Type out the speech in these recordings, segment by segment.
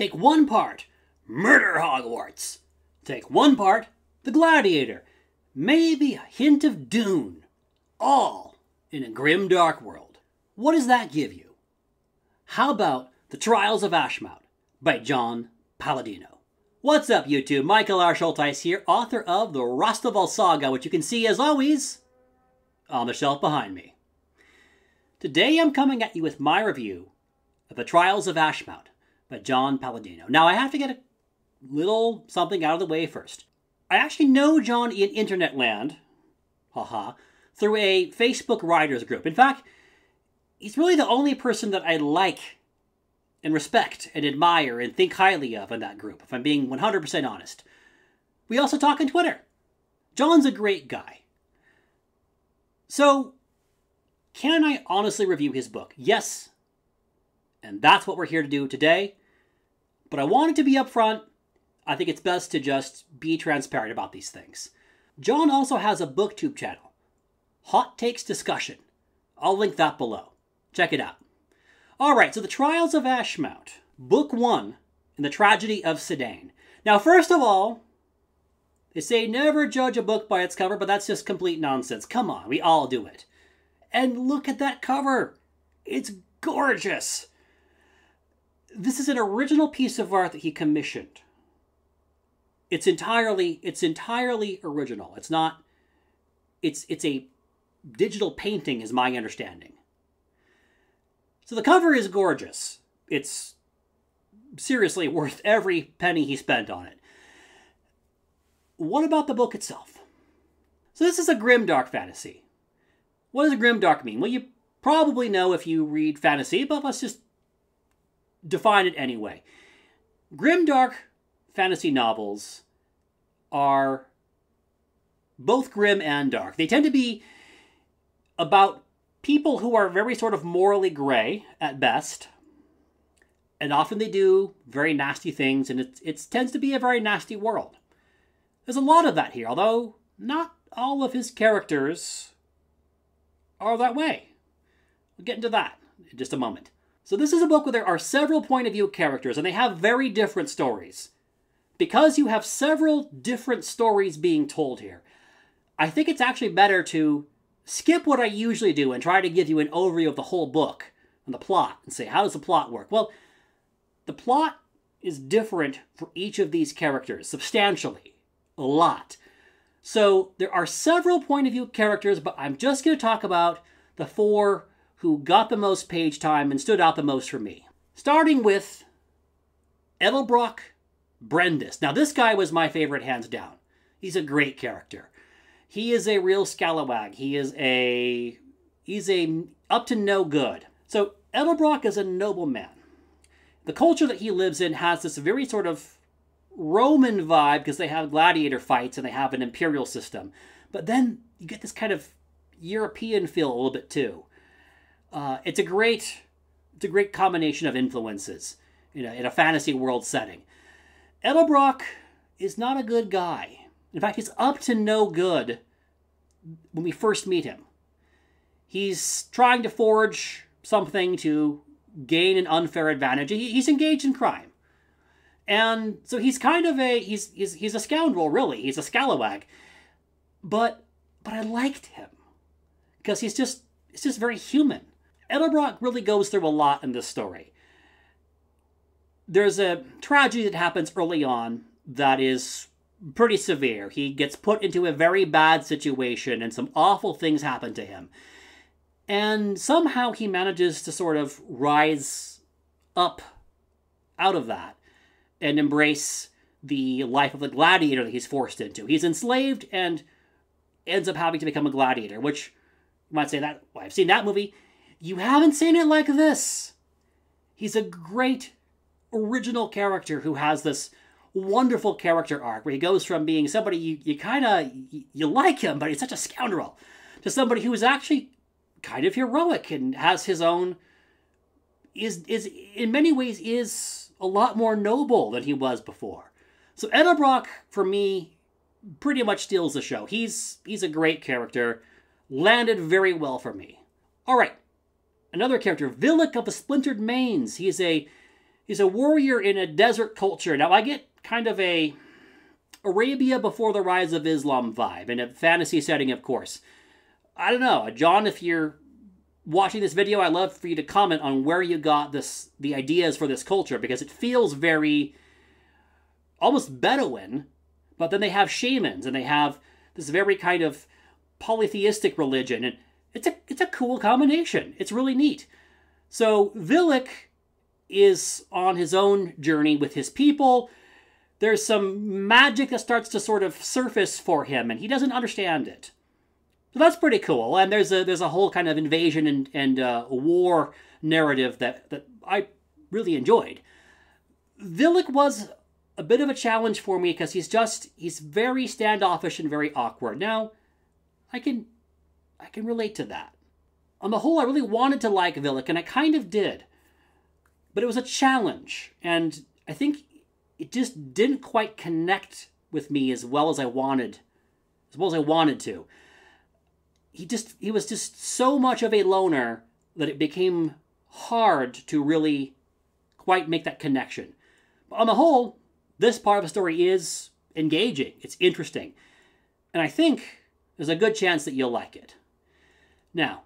Take one part, Murder Hogwarts. Take one part, The Gladiator. Maybe a hint of Dune. All in a grim dark world. What does that give you? How about The Trials of Ashmount by John Palladino? What's up, YouTube? Michael R. Schultheiss here, author of the Rosteval Saga, which you can see, as always, on the shelf behind me. Today I'm coming at you with my review of The Trials of Ashmount by John Palladino. Now, I have to get a little something out of the way first. I actually know John in internet land, haha, through a Facebook writers group. In fact, he's really the only person that I like and respect and admire and think highly of in that group, if I'm being 100% honest. We also talk on Twitter. John's a great guy. So, can I honestly review his book? Yes. And that's what we're here to do today. But I wanted to be upfront. I think it's best to just be transparent about these things. John also has a booktube channel, Hot Takes Discussion. I'll link that below. Check it out. All right, so The Trials of Ashmount, Book 1 and the Tragedy of Sedaine. Now, first of all, they say never judge a book by its cover, but that's just complete nonsense. Come on, we all do it. And look at that cover. It's gorgeous. This is an original piece of art that he commissioned. It's entirely it's entirely original. It's not it's it's a digital painting is my understanding. So the cover is gorgeous. It's seriously worth every penny he spent on it. What about the book itself? So this is a grimdark fantasy. What does a grimdark mean? Well, you probably know if you read fantasy, but let's just define it anyway. Grimdark fantasy novels are both grim and dark. They tend to be about people who are very sort of morally gray at best. And often they do very nasty things, and it, it tends to be a very nasty world. There's a lot of that here, although not all of his characters are that way. We'll get into that in just a moment. So this is a book where there are several point of view characters, and they have very different stories. Because you have several different stories being told here, I think it's actually better to skip what I usually do and try to give you an overview of the whole book and the plot and say, how does the plot work? Well, the plot is different for each of these characters substantially, a lot. So there are several point of view characters, but I'm just going to talk about the four who got the most page time and stood out the most for me. Starting with Edelbrock Brendis. Now, this guy was my favorite hands down. He's a great character. He is a real scalawag. He is a he's a up to no good. So Edelbrock is a nobleman. The culture that he lives in has this very sort of Roman vibe because they have gladiator fights and they have an imperial system. But then you get this kind of European feel a little bit too. Uh, it's a great, it's a great combination of influences, you know, in a fantasy world setting. Edelbrock is not a good guy. In fact, he's up to no good when we first meet him. He's trying to forge something to gain an unfair advantage. He's engaged in crime. And so he's kind of a he's he's he's a scoundrel, really. He's a scalawag. But but I liked him. Because he's just it's just very human. Edelbrock really goes through a lot in this story. There's a tragedy that happens early on that is pretty severe. He gets put into a very bad situation and some awful things happen to him. And somehow he manages to sort of rise up out of that and embrace the life of the gladiator that he's forced into. He's enslaved and ends up having to become a gladiator, which you might say that well, I've seen that movie. You haven't seen it like this. He's a great original character who has this wonderful character arc where he goes from being somebody you, you kind of you, you like him but he's such a scoundrel to somebody who is actually kind of heroic and has his own is is in many ways is a lot more noble than he was before. So Edelbrock for me pretty much steals the show. He's he's a great character landed very well for me. All right Another character, Villic of the Splintered Manes. He's a he's a warrior in a desert culture. Now I get kind of a Arabia before the rise of Islam vibe in a fantasy setting, of course. I don't know, John. If you're watching this video, I'd love for you to comment on where you got this the ideas for this culture because it feels very almost Bedouin, but then they have shamans and they have this very kind of polytheistic religion, and it's a it's a cool combination. It's really neat. So Villic is on his own journey with his people. There's some magic that starts to sort of surface for him, and he doesn't understand it. So that's pretty cool. And there's a there's a whole kind of invasion and and uh, war narrative that that I really enjoyed. Villic was a bit of a challenge for me because he's just he's very standoffish and very awkward. Now, I can I can relate to that. On the whole, I really wanted to like Villic, and I kind of did. But it was a challenge, and I think it just didn't quite connect with me as well as I wanted, as well as I wanted to. He just he was just so much of a loner that it became hard to really quite make that connection. But on the whole, this part of the story is engaging. It's interesting. And I think there's a good chance that you'll like it. Now,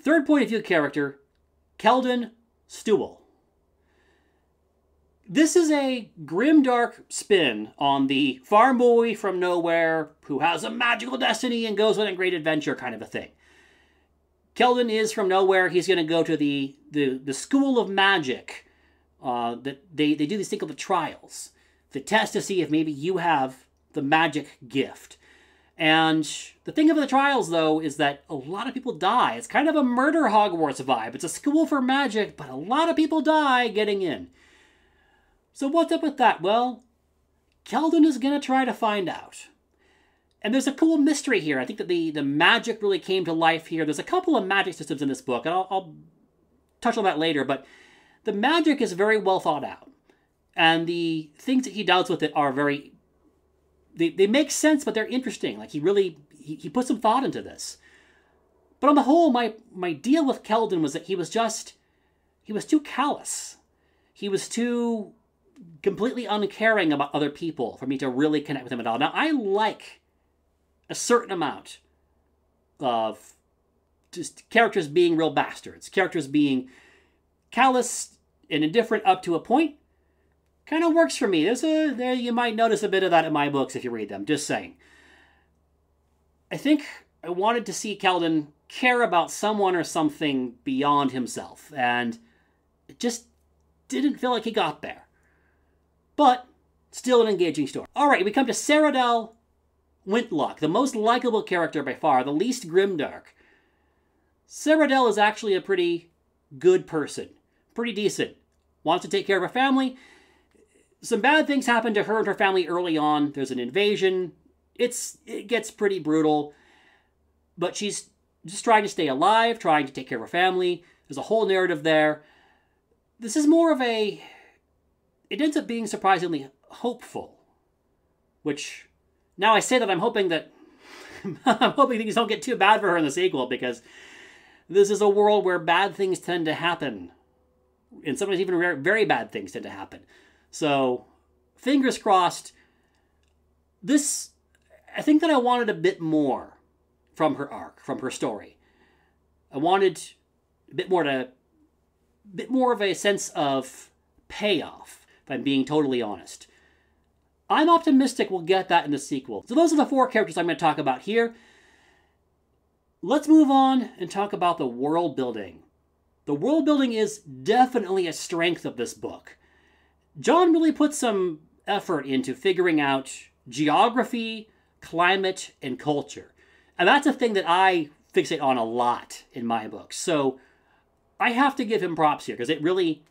third point of view character, Keldon Stewell. This is a grimdark spin on the farm boy from nowhere who has a magical destiny and goes on a great adventure kind of a thing. Keldon is from nowhere. He's going to go to the, the, the school of magic. Uh, that they, they do this thing called the trials. The test to see if maybe you have the magic gift. And the thing of the trials, though, is that a lot of people die. It's kind of a murder Hogwarts vibe. It's a school for magic, but a lot of people die getting in. So what's up with that? Well, Keldon is going to try to find out. And there's a cool mystery here. I think that the, the magic really came to life here. There's a couple of magic systems in this book, and I'll, I'll touch on that later, but the magic is very well thought out. And the things that he does with it are very they, they make sense, but they're interesting. Like he really he, he put some thought into this. But on the whole, my my deal with Keldon was that he was just he was too callous. He was too completely uncaring about other people for me to really connect with him at all. Now, I like a certain amount of just characters being real bastards, characters being callous and indifferent up to a point. Kind of works for me. There's a there you might notice a bit of that in my books if you read them. Just saying. I think I wanted to see Keldon care about someone or something beyond himself, and it just didn't feel like he got there but still an engaging story. All right, we come to Saradel Wintlock, the most likable character by far, the least grimdark. Saradel is actually a pretty good person, pretty decent. Wants to take care of her family. Some bad things happen to her and her family early on. There's an invasion. It's it gets pretty brutal, but she's just trying to stay alive, trying to take care of her family. There's a whole narrative there. This is more of a it ends up being surprisingly hopeful. Which, now I say that I'm hoping that I'm hoping things don't get too bad for her in the sequel because this is a world where bad things tend to happen, and sometimes even very bad things tend to happen. So, fingers crossed. This, I think that I wanted a bit more from her arc, from her story. I wanted a bit more to, a bit more of a sense of payoff if I'm being totally honest. I'm optimistic we'll get that in the sequel. So those are the four characters I'm going to talk about here. Let's move on and talk about the world building. The world building is definitely a strength of this book. John really put some effort into figuring out geography, climate, and culture. And that's a thing that I fixate on a lot in my books. So I have to give him props here because it really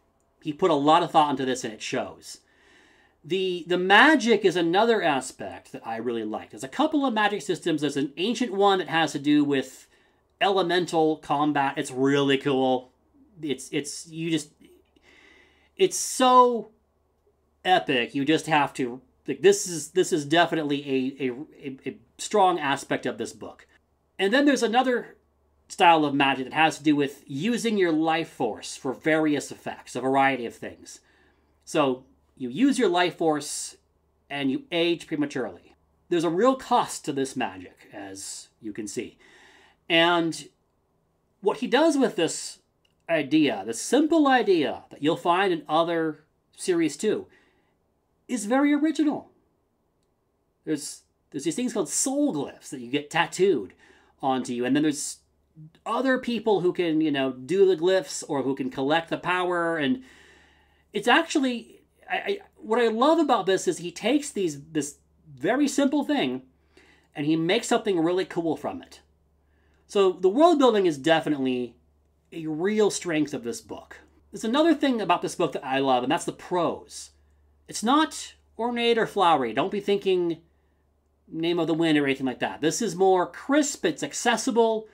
he put a lot of thought into this and it shows. The, the magic is another aspect that I really like. There's a couple of magic systems. There's an ancient one that has to do with elemental combat. It's really cool. It's it's you just it's so epic. You just have to like this is this is definitely a, a, a strong aspect of this book. And then there's another style of magic that has to do with using your life force for various effects, a variety of things. So you use your life force and you age prematurely. There's a real cost to this magic, as you can see. And what he does with this idea, the simple idea that you'll find in other series too, is very original. There's there's these things called soul glyphs that you get tattooed onto you, and then there's other people who can you know do the glyphs or who can collect the power, and it's actually I, I what I love about this is he takes these this very simple thing and he makes something really cool from it. So the world building is definitely a real strength of this book. There's another thing about this book that I love, and that's the prose. It's not ornate or flowery. Don't be thinking name of the wind or anything like that. This is more crisp, it's accessible,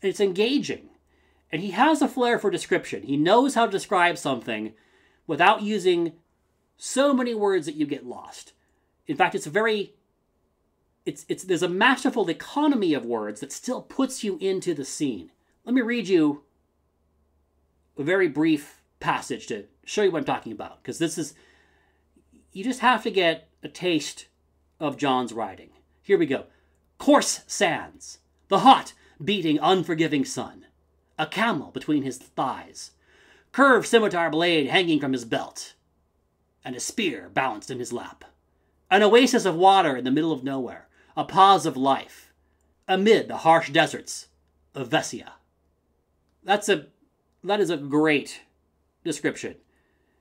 it's engaging. And he has a flair for description. He knows how to describe something without using so many words that you get lost. In fact, it's a very it's it's there's a masterful economy of words that still puts you into the scene. Let me read you a very brief passage to show you what I'm talking about because this is you just have to get a taste of John's writing. Here we go. Coarse sands, the hot, beating, unforgiving sun, a camel between his thighs, curved scimitar blade hanging from his belt, and a spear balanced in his lap. An oasis of water in the middle of nowhere, a pause of life, amid the harsh deserts of Vesia. That's a that is a great description.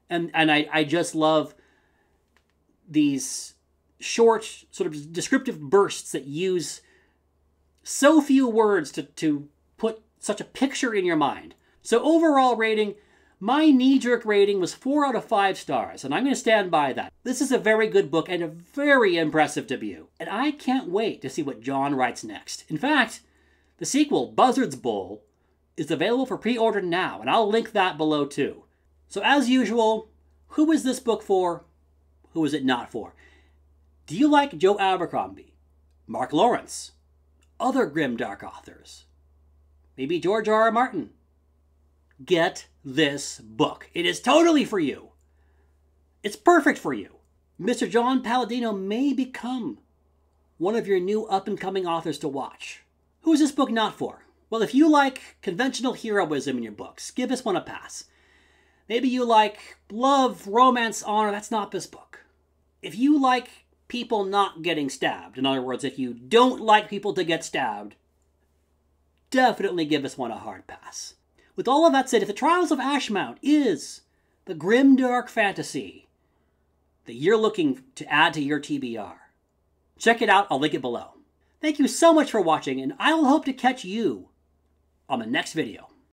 And and I, I just love these short sort of descriptive bursts that use so few words to, to put such a picture in your mind. So overall rating, my knee-jerk rating was 4 out of 5 stars, and I'm going to stand by that. This is a very good book and a very impressive debut, and I can't wait to see what John writes next. In fact, the sequel, Buzzard's Bowl, is available for pre-order now, and I'll link that below too. So as usual, who is this book for? Who is it not for? Do you like Joe Abercrombie, Mark Lawrence, other grim dark authors? Maybe George R. R. Martin? get this book. It is totally for you. It's perfect for you. Mr. John Palladino may become one of your new up and coming authors to watch. Who is this book not for? Well, if you like conventional heroism in your books, give this one a pass. Maybe you like love, romance, honor, that's not this book. If you like people not getting stabbed, in other words, if you don't like people to get stabbed, definitely give this one a hard pass. With all of that said, if the Trials of Ashmount is the grim dark fantasy that you're looking to add to your TBR, check it out. I'll link it below. Thank you so much for watching, and I will hope to catch you on the next video.